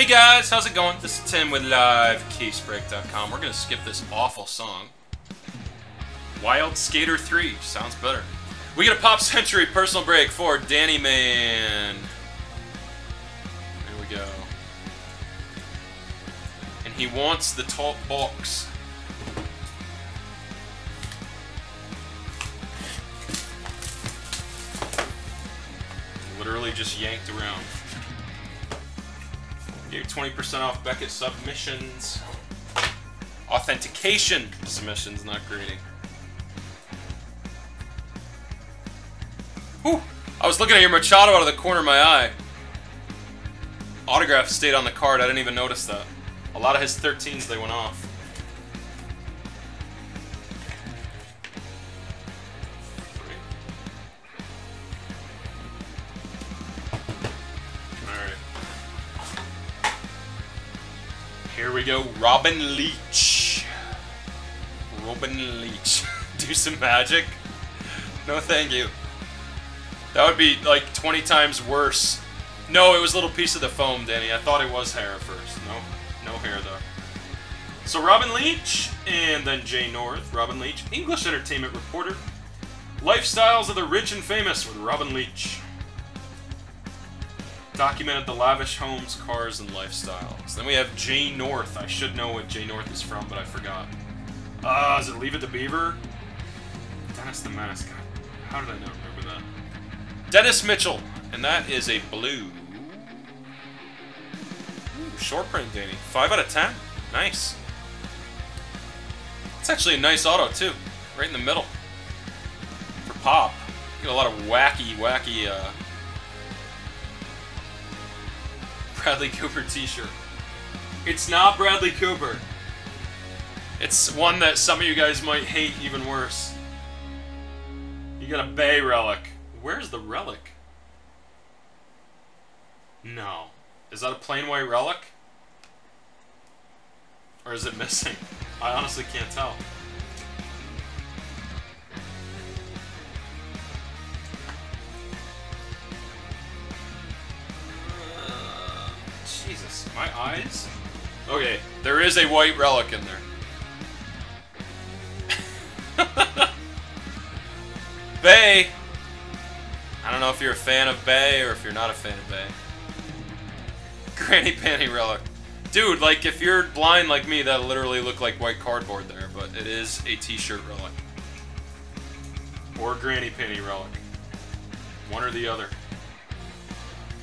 Hey guys, how's it going? This is Tim with LiveCaseBreak.com. We're gonna skip this awful song. Wild Skater 3 sounds better. We get a Pop Century personal break for Danny Man. There we go. And he wants the top box. Literally just yanked around. Get 20% off Beckett submissions. Authentication submissions, not grading. Whew. I was looking at your Machado out of the corner of my eye. Autograph stayed on the card. I didn't even notice that. A lot of his 13s, they went off. Here we go. Robin Leach. Robin Leach. Do some magic? No, thank you. That would be like 20 times worse. No, it was a little piece of the foam, Danny. I thought it was hair at first. No, no hair though. So Robin Leach, and then Jay North. Robin Leach, English entertainment reporter. Lifestyles of the rich and famous with Robin Leach. Documented the lavish homes, cars, and lifestyles. Then we have Jay North. I should know what Jay North is from, but I forgot. Ah, uh, is it Leave It to Beaver? Dennis the Menace. God, how did I not remember that? Dennis Mitchell, and that is a blue. Ooh, short print, Danny. 5 out of 10. Nice. It's actually a nice auto, too. Right in the middle. For pop. Get a lot of wacky, wacky, uh... Bradley Cooper t-shirt. It's not Bradley Cooper. It's one that some of you guys might hate even worse. You got a Bey relic. Where's the relic? No. Is that a plain white relic? Or is it missing? I honestly can't tell. Jesus, my eyes? Okay, there is a white relic in there. Bey! I don't know if you're a fan of Bey or if you're not a fan of Bey. Granny Panty Relic. Dude, like, if you're blind like me, that'll literally look like white cardboard there, but it is a t-shirt relic. Or Granny Panty Relic. One or the other.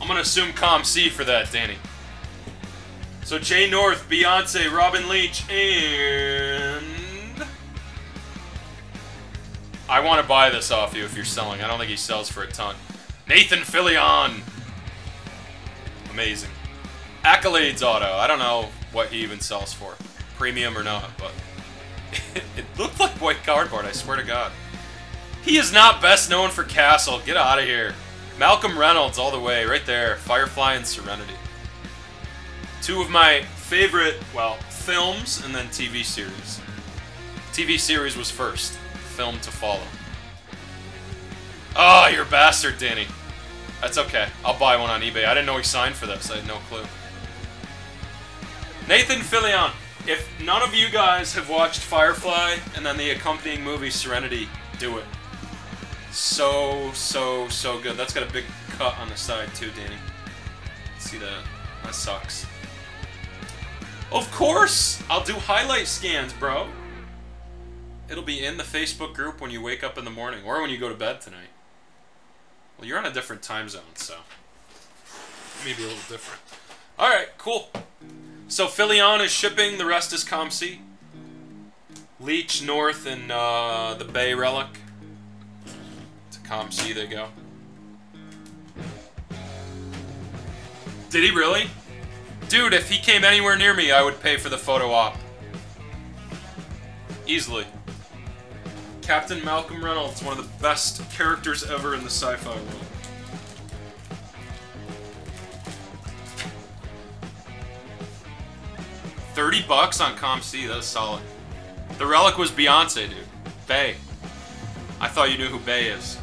I'm gonna assume ComC for that, Danny. So Jay North, Beyonce, Robin Leach, and... I want to buy this off you if you're selling. I don't think he sells for a ton. Nathan Fillion! Amazing. Accolades Auto. I don't know what he even sells for. Premium or not, but... it looked like white cardboard, I swear to God. He is not best known for Castle. Get out of here. Malcolm Reynolds all the way, right there. Firefly and Serenity. Two of my favorite, well, films and then TV series. TV series was first. Film to follow. Oh, you're a bastard, Danny. That's okay. I'll buy one on eBay. I didn't know he signed for this. I had no clue. Nathan Fillion. If none of you guys have watched Firefly and then the accompanying movie Serenity, do it. So, so, so good. That's got a big cut on the side too, Danny. See that? That sucks. Of course! I'll do highlight scans, bro. It'll be in the Facebook group when you wake up in the morning, or when you go to bed tonight. Well, you're on a different time zone, so... Maybe a little different. Alright, cool. So Fillion is shipping, the rest is ComC. Leach North, and uh, the Bey Relic. To ComC they go. Did he really? Dude, if he came anywhere near me, I would pay for the photo op. Easily. Captain Malcolm Reynolds, one of the best characters ever in the sci-fi world. Thirty bucks on ComC, that's solid. The relic was Beyonce, dude. Bey. I thought you knew who Bey is.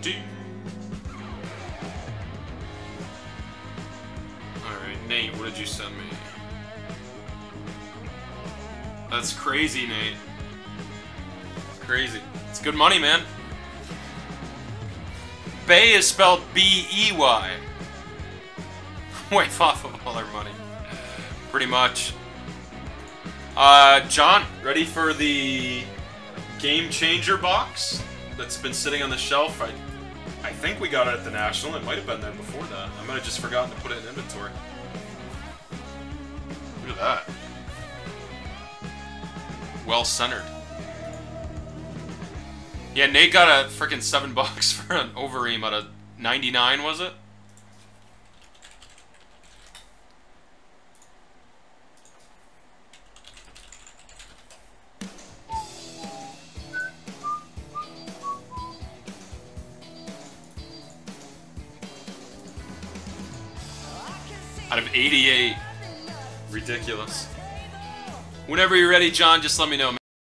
Do. Alright, Nate, what did you send me? That's crazy, Nate. Crazy. It's good money, man. Bey is spelled B-E-Y. Wave off of all our money. Pretty much. Uh, John, ready for the Game Changer box that's been sitting on the shelf? I, I think we got it at the National. It might have been there before that. I might have just forgotten to put it in inventory. Look at that. Well centered. Yeah, Nate got a freaking seven bucks for an Overeem out of 99, was it? Out of 88. Ridiculous. Whenever you're ready, John, just let me know.